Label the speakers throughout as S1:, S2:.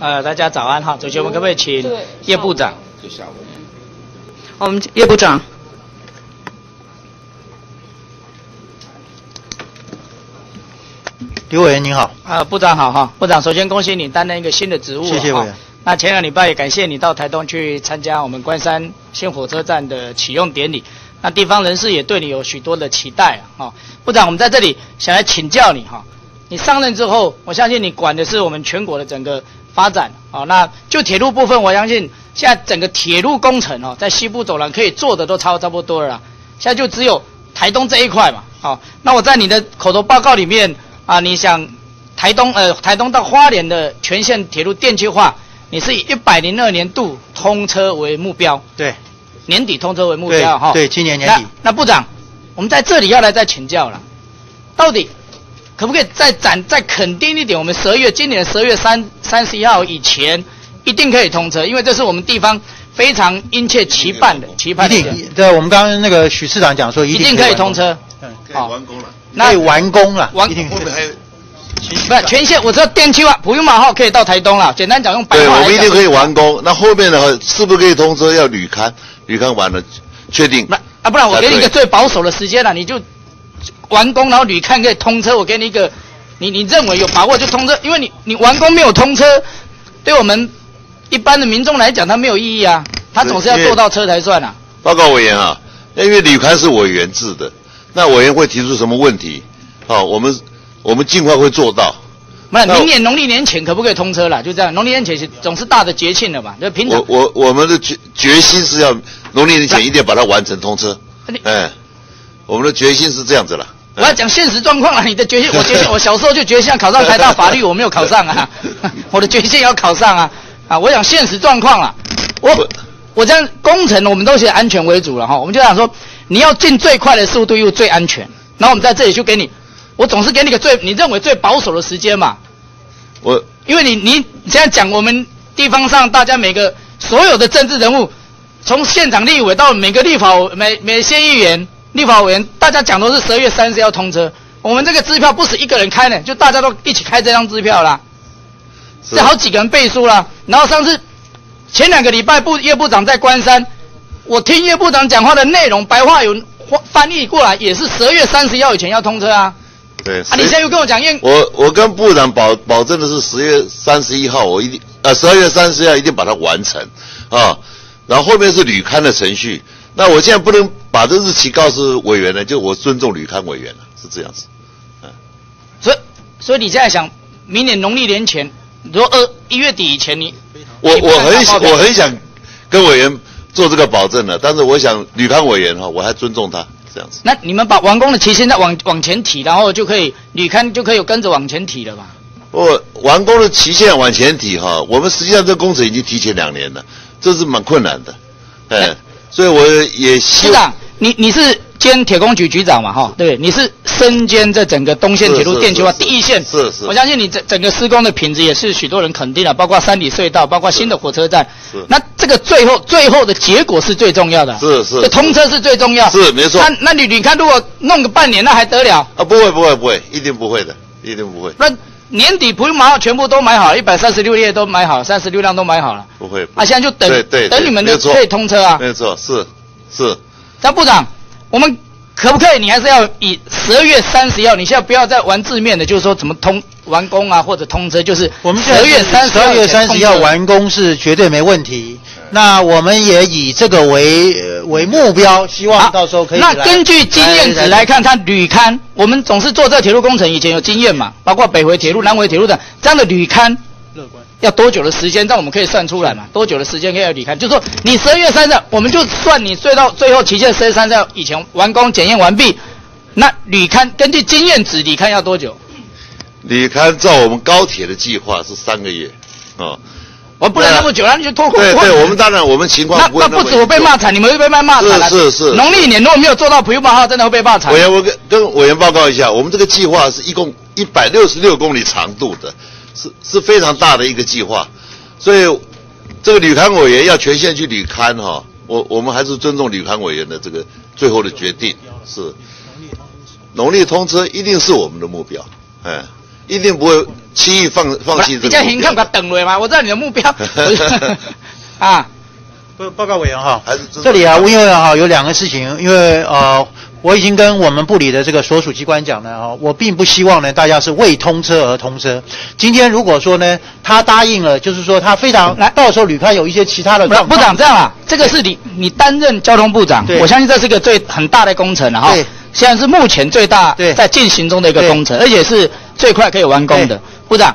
S1: 呃，大家早安哈。首先，我们可不可以请叶部长？
S2: 我们叶部长。
S3: 刘委员您好。
S1: 啊，部长好哈。部长，首先恭喜你担任一个新的职务。
S3: 谢谢委员。
S1: 那前两礼拜也感谢你到台东去参加我们关山新火车站的启用典礼。那地方人士也对你有许多的期待啊。哈，部长，我们在这里想来请教你哈。你上任之后，我相信你管的是我们全国的整个发展啊。那就铁路部分，我相信现在整个铁路工程哦，在西部走廊可以做的都差差不多了。现在就只有台东这一块嘛。好，那我在你的口头报告里面啊，你想台东呃台东到花莲的全线铁路电气化。你是以一百零二年度通车为目标，
S3: 对，
S1: 年底通车为目标
S3: 哈，对，今年年底。
S1: 那部长，我们在这里要来再请教了，到底可不可以再展再肯定一点？我们十二月今年十二月三三十一号以前一定可以通车，因为这是我们地方非常殷切期盼的期盼的。
S3: 一定，对，我们刚刚那个许市长讲说
S1: 一定可以通车，
S4: 嗯，可以完工了，
S3: 可以完工了，
S1: 完
S3: 一定。
S1: 不是全线，我知道电气化普悠马号可以到台东了。简单讲，用白话
S4: 对，我们一定可以完工。那后面的话是不是可以通车？要旅勘，旅勘完了确定。
S1: 那啊，不然我给你一个最保守的时间了，你就完工，然后旅看可以通车。我给你一个，你你认为有把握就通车，因为你你完工没有通车，对我们一般的民众来讲，它没有意义啊。他总是要坐到车才算啊。
S4: 报告委员啊，因为旅勘是委员制的，那委员会提出什么问题？好，我们。我们尽快会做到。
S1: 那明年农历年前可不可以通车了？就这样，农历年前是总是大的节庆了嘛？就平常。
S4: 我我我们的决决心是要农历年前一定要把它完成通车。哎，我们的决心是这样子了。
S1: 我要讲现实状况了，你的决心，我决心，我小时候就决心要考上台大法律，我没有考上啊。我的决心要考上啊啊！我讲现实状况了，我我这样工程我们都写安全为主了哈，我们就想说你要尽最快的速度又最安全，然后我们在这里就给你。我总是给你个最你认为最保守的时间嘛，
S4: 我
S1: 因为你你现在讲我们地方上大家每个所有的政治人物，从县长立委到每个立法每每县议员立法委员，大家讲都是十二月三十要通车，我们这个支票不是一个人开的，就大家都一起开这张支票啦，是好几个人背书啦。然后上次前两个礼拜部叶部长在关山，我听叶部长讲话的内容白话有翻译过来，也是十二月三十号以前要通车啊。
S4: 对
S1: 啊，你现在又跟我讲，因
S4: 我我跟部长保保证的是十月三十一号，我一定呃十二月三十一号一定把它完成啊。然后后面是旅刊的程序，那我现在不能把这日期告诉委员呢，就我尊重旅刊委员了，是这样子。
S1: 嗯，所以所以你现在想，明年农历年前，如果二一月底以前，你
S4: 我我很我很想跟委员做这个保证的，但是我想旅刊委员哈，我还尊重他。这样子，
S1: 那你们把完工的期限再往往前提，然后就可以旅刊就可以跟着往前提了吧？
S4: 不，完工的期限往前提哈，我们实际上这工程已经提前两年了，这是蛮困难的，哎，所以我也希
S1: 望你你是。兼铁工局局长嘛，哈，对，你是身兼这整个东线铁路电气化第一线，
S4: 是是，
S1: 我相信你整整个施工的品质也是许多人肯定的，包括山里隧道，包括新的火车站，
S4: 是。
S1: 那这个最后最后的结果是最重要的，
S4: 是是，
S1: 这通车是最重要，
S4: 是没错。
S1: 那那你你看，如果弄个半年，那还得了？
S4: 啊，不会不会不会，一定不会的，一定不会。
S1: 那年底不用马全部都买好，一百三十六列都买好，三十六辆都买好了，
S4: 不会。
S1: 啊，现在就等
S4: 对对，
S1: 等你们的可以通车啊，
S4: 没错，是是。
S1: 张部长，我们。可不可以？你还是要以十二月三十号，你现在不要再玩字面的，就是说怎么通完工啊，或者通车，就是
S3: 我们十二月三十二月三十号完工是绝对没问题。那我们也以这个为为目标，希望到时候可以。
S1: 那根据经验值来看，它旅勘，我们总是做这铁路工程以前有经验嘛，包括北回铁路、南回铁路的这样的旅勘。要多久的时间？让我们可以算出来嘛？多久的时间可以离开？就说你十二月三日，我们就算你最到最后期限十二月三日以前完工检验完毕，那旅刊根据经验值，旅勘要多久？
S4: 旅刊照我们高铁的计划是三个月，啊，
S1: 我不能那么久，那你就拖
S4: 对对，我们当然我们情况
S1: 那那不止我被骂惨，你们会被骂骂惨
S4: 是是是。
S1: 农历年如果没有做到普悠八号，真的会被骂惨。
S4: 委员，我跟跟委员报告一下，我们这个计划是一共一百六十六公里长度的。是是非常大的一个计划，所以这个旅刊委员要全线去旅刊哈，我我们还是尊重旅刊委员的这个最后的决定，是。农历通车一定是我们的目标，哎，一定不会轻易放放弃这
S1: 比较很看
S4: 个目标
S1: 把等了吗，我知道你的目标。啊，
S3: 报报告委员哈。
S4: 还是
S3: 这里啊，温委员哈有两个事情，因为呃，我已经跟我们部里的这个所属机关讲了啊，我并不希望呢大家是为通车而通车。今天如果说呢，他答应了，就是说他非常
S1: 来
S3: 到时候旅拍有一些其他的
S1: 部
S3: 状况，
S1: 部长这样啊，这个是你你担任交通部长，我相信这是一个最很大的工程了哈
S3: 对。
S1: 现在是目前最大在进行中的一个工程，而且是最快可以完工的。部长，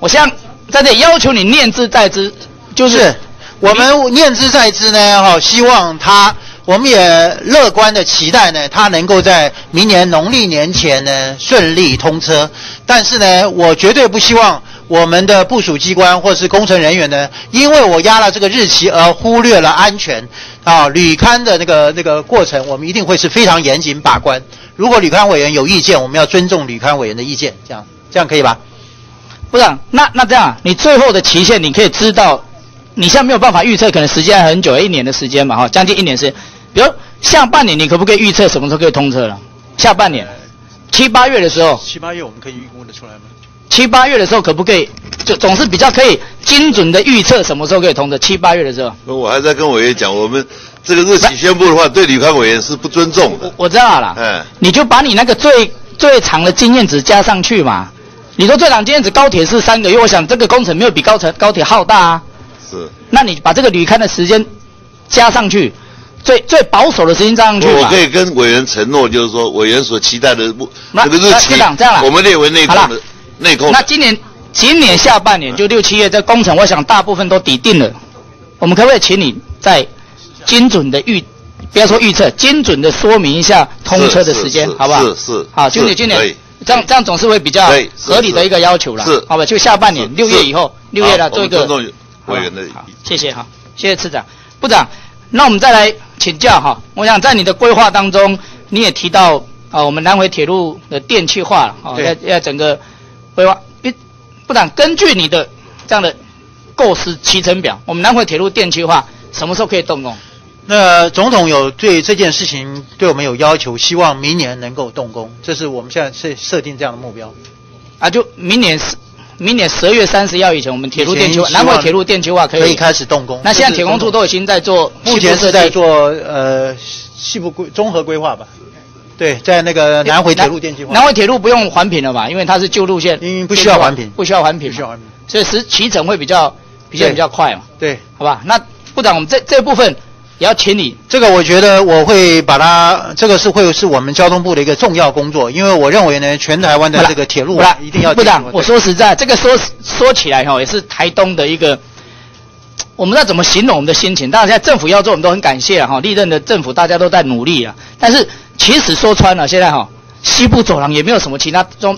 S1: 我想在这里要求你念之在之，就是
S3: 是。我们念之在之呢，哈，希望他，我们也乐观的期待呢，他能够在明年农历年前呢顺利通车。但是呢，我绝对不希望我们的部署机关或是工程人员呢，因为我压了这个日期而忽略了安全啊，旅勘的那个那个过程，我们一定会是非常严谨把关。如果旅勘委员有意见，我们要尊重旅勘委员的意见，这样这样可以吧？
S1: 部长，那那这样，你最后的期限你可以知道，你现在没有办法预测，可能时间很久，一年的时间嘛哈，将近一年时间。比如下半年，你可不可以预测什么时候可以通车了？下半年，七八月的时候，
S3: 七八月我们可以预估得出来吗？
S1: 七八月的时候可不可以？就总是比较可以精准的预测什么时候可以通车。七八月的时候，
S4: 我还在跟委员讲，我们这个日期宣布的话，对旅康委员是不尊重的
S1: 我。我知道了，
S4: 嗯，
S1: 你就把你那个最最长的经验值加上去嘛。你说最长经验值高铁是三个月，我想这个工程没有比高铁高铁浩大啊。
S4: 是。
S1: 那你把这个旅刊的时间加上去，最最保守的时间加上去嘛
S4: 我可。以跟委员承诺，就是说委员所期待的目
S1: 那
S4: 这个日期
S1: 那科长这样啦，
S4: 我们列为内控的内控。
S1: 那今年今年下半年就六七月，这工程我想大部分都抵定了。我们可不可以请你再精准的预，不要说预测，精准的说明一下通车的时间
S4: 是，是
S1: 好不好？
S4: 是是
S1: 好，
S4: 是
S1: 今年今年这样这样总是会比较合理的一个要求了。
S4: 是
S1: 好吧？就下半年六月以后，六月了做一个
S4: 委员的，
S1: 谢谢哈，谢谢次长、部长。那我们再来请教哈，我想在你的规划当中，你也提到啊，我们南回铁路的电气化了，啊，要要整个规划。一部长，根据你的这样的构思期程表，我们南回铁路电气化什么时候可以动工？
S3: 那总统有对这件事情对我们有要求，希望明年能够动工，这是我们现在设设定这样的目标。
S1: 啊，就明年十明年十二月三十号以前，我们铁路电气化，南回铁路电气化可以
S3: 可以开始动工。
S1: 那现在铁工处都已经在做，
S3: 目前是在。做呃西部规综合规划吧？对，在那个南回铁路电气化。
S1: 南回铁路不用环评了吧？因为它是旧路线，
S3: 因为不需要环评
S1: 不需要环评，
S3: 不需要环评，
S1: 所以时骑程会比较比较比较快嘛，
S3: 对，
S1: 好吧？那部长，我们这这部分也要请你
S3: 这个我觉得我会把它，这个是会是我们交通部的一个重要工作，因为我认为呢，全台湾的这个铁路一定要
S1: 部长我说实在，这个说说起来哈，也是台东的一个，我们要怎么形容我们的心情？当然，现在政府要做，我们都很感谢啊哈，历任的政府大家都在努力啊。但是其实说穿了，现在哈，西部走廊也没有什么其他重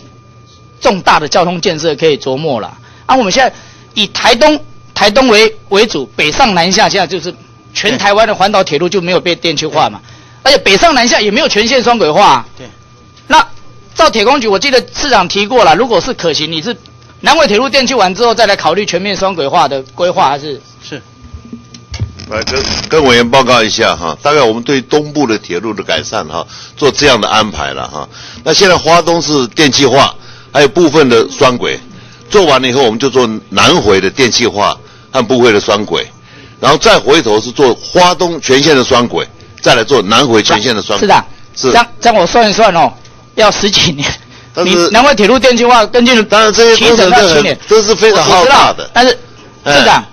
S1: 重大的交通建设可以琢磨了。啊，我们现在以台东台东为为主，北上南下，现在就是全台湾的环岛铁路就没有被电气化嘛，而且北上南下也没有全线双轨化。啊、
S3: 对，
S1: 那照铁工局，我记得市长提过了，如果是可行，你是南回铁路电气完之后再来考虑全面双轨化的规划，还是？
S3: 是。
S4: 来跟跟委员报告一下哈，大概我们对东部的铁路的改善哈，做这样的安排了哈。那现在花东是电气化，还有部分的双轨，做完了以后，我们就做南回的电气化和部分的双轨，然后再回头是做花东全线的双轨，再来做南回全线的双轨。
S1: 市长？
S4: 是
S1: 这样这样我算一算哦，要十几年。
S4: 但是
S1: 你南回铁路电气化根据
S4: 当然这些
S1: 提
S4: 工程都很
S1: 成到七年，
S4: 都是非常
S1: 我我知道
S4: 浩大的
S1: 但是
S4: 哎
S1: 市长，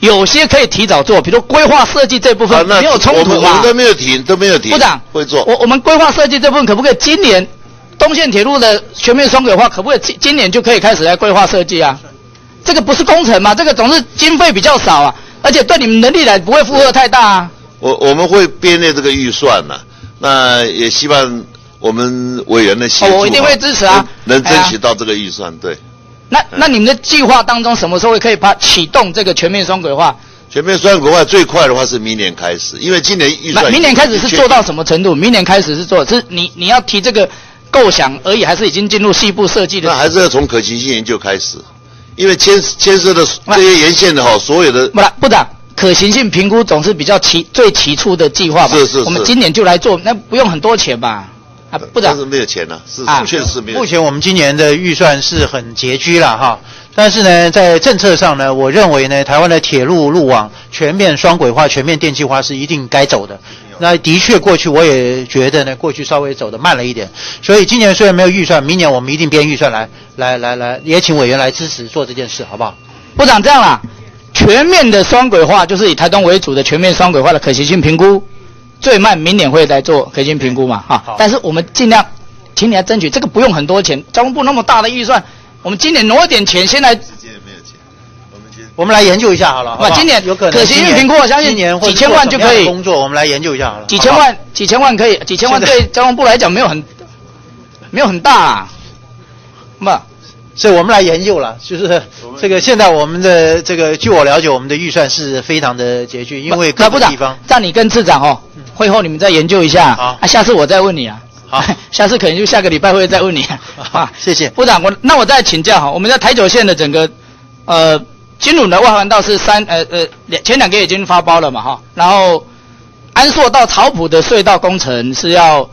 S1: 有些可以提早做，比如规划设计这部
S4: 啊
S1: 分，没有冲突嘛
S4: 我们我们？都没有提，都没有提。
S1: 部长
S4: 会做。
S1: 我我们规划设计这部分可不可以今年东线铁路的全面双轨化，可不可以今今年就可以开始来规划设计啊？这个不是工程嘛？这个总是经费比较少啊，而且对你们能力来不会负荷太大啊。
S4: 我我们会编列这个预算呐、那也希望我们委员的协助、
S1: 哦我一定会支持啊
S4: 能争取到这个预算。对，
S1: 那那你们的计划当中什么时候可以把启动这个全面双轨化？
S4: 全面双轨化最快的话是明年开始，因为今年预算
S1: 那明年开始是做到什
S4: 么？
S1: 么程度？明年开始是做是你你要提这个构想而已，还是已经进入细部设计的
S4: 那？还是要从可行性研究开始，因为牵牵涉的这些沿线的哈，所有的
S1: 不啦，部长，可行性评估总是比较起最起初的计划吧？
S4: 是是是
S1: 我们今年就来做，那不用很多钱吧？啊，部长
S4: 但是没有钱了、是
S1: 啊
S4: 确实是没有钱。
S3: 目前我们今年的预算是很拮据了哈，但是呢，在政策上呢，我认为呢，台湾的铁路路网全面双轨化、全面电气化是一定该走的。那的确，过去我也觉得呢，过去稍微走得慢了一点，所以今年虽然没有预算，明年我们一定编预算来来来来，也请委员来支持做这件事，好不好？
S1: 部长这样啦，全面的双轨化就是以台东为主的全面双轨化的可行性评估，最慢明年会来做可行性评估嘛，哈
S3: 好。
S1: 但是我们尽量，请你来争取，这个不用很多钱，交通部那么大的预算，我们今年挪一点钱先来，
S4: 我们
S3: 来研究一下好了，好不好
S1: 今年
S3: 有可能
S1: 可行性评估我相信
S3: 年会
S1: 几千万就可以
S3: 工作，我们来研究一下好了，
S1: 几千万，几千万可以，几千万对交通部来讲没有很，没有很大啊，不。
S3: 所以我们来研究了，就是这个现在我们的这个，据我了解，我们的预算是非常的拮据，因为各
S1: 那部长
S3: 个地方，
S1: 让你跟次长哦，会后你们再研究一下。
S3: 好
S1: 啊，下次我再问你啊。
S3: 好
S1: 下次可能就下个礼拜会再问你。
S3: 好谢谢
S1: 部长，我那我再请教哈，我们在台九线的整个呃金轮的外环道是三呃呃两前两个月已经发包了嘛哈，然后安硕到草埔的隧道工程是要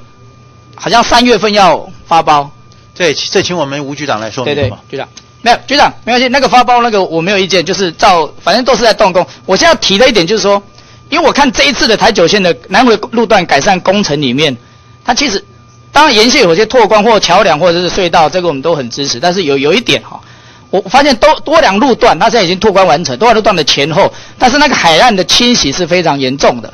S1: 好像三月份要发包。
S3: 对，这请我们吴局长来说
S1: 对对。，局长，没有局长没关系，那个发包那个我没有意见，就是照反正都是在动工。我现在提的一点就是说，因为我看这一次的台九线的南回路段改善工程里面，它其实当然沿线有些拓宽或桥梁或者是隧道，这个我们都很支持，但是有有一点哈、我发现多多良路段它现在已经拓宽完成，多良路段的前后，但是那个海岸的侵袭是非常严重的。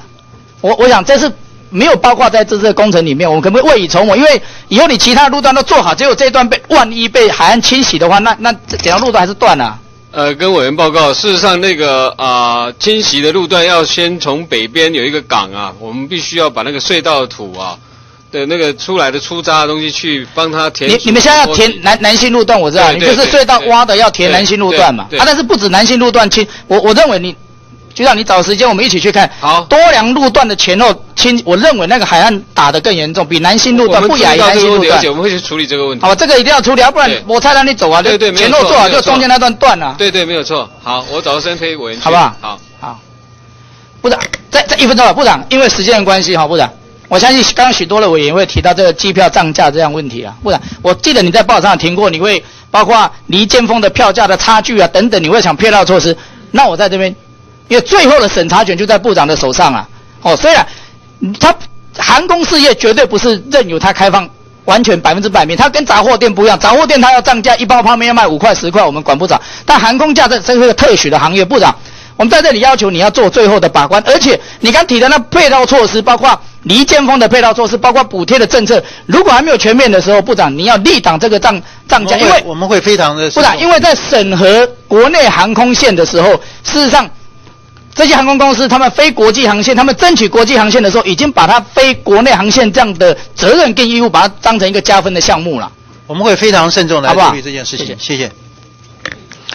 S1: 我我想这是没有包括在这次的工程里面，我们可不可以未雨绸缪？因为以后你其他路段都做好，结果这一段被万一被海岸侵袭的话，那那这条路段还是断了、
S5: 呃，跟委员报告，事实上那个啊、侵袭的路段要先从北边有一个港啊，我们必须要把那个隧道土啊的那个出来的粗渣的东西去帮他填
S1: 你你们现在要填南南新路段，我知道，你就是隧道挖的要填南新路段嘛。啊，但是不止南新路段清，我我认为你局长你找时间我们一起去看。
S5: 好
S1: 多良路段的前后清，我认为那个海岸打得更严重，比南新路段不亚于南新路段。
S5: 我们会去处理这个问题。
S1: 好吧，这个一定要处理，要不然
S5: 对
S1: 我才让你走啊。
S5: 对对
S1: 前后做好，就中间那段断了。
S5: 对对，没有错。好，我找到申培委员去。
S1: 好不好
S5: 好。
S1: 好，部长，再再一分钟了，部长，因为时间的关系哈，部长，我相信刚刚许多的委员会提到这个机票涨价这样问题啊，部长，我记得你在报纸上听过，你会包括离尖峰的票价的差距啊等等，你会想配套措施。那我在这边，因为最后的审查权就在部长的手上啊。哦，虽然他航空事业绝对不是任由他开放。完全百分之百免，它跟杂货店不一样，杂货店他要涨价，一包泡面要卖五块十块，我们管不着。但航空价这这是个特许的行业，部长，我们在这里要求你要做最后的把关，而且你刚提的那配套措施，包括离间峰的配套措施，包括补贴的政策，如果还没有全面的时候，部长你要立挡这个涨涨价，因为
S3: 我们会非常的
S1: 部长，因为在审核国内航空线的时候，事实上。这些航空公司，他们飞国际航线，他们争取国际航线的时候，已经把它飞国内航线这样的责任跟义务，把它当成一个加分的项目了。
S3: 我们会非常慎重来处理这件事情。谢谢。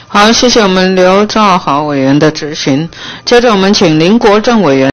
S2: 好，谢谢我们刘兆豪委员的质询。接着我们请林国政委员。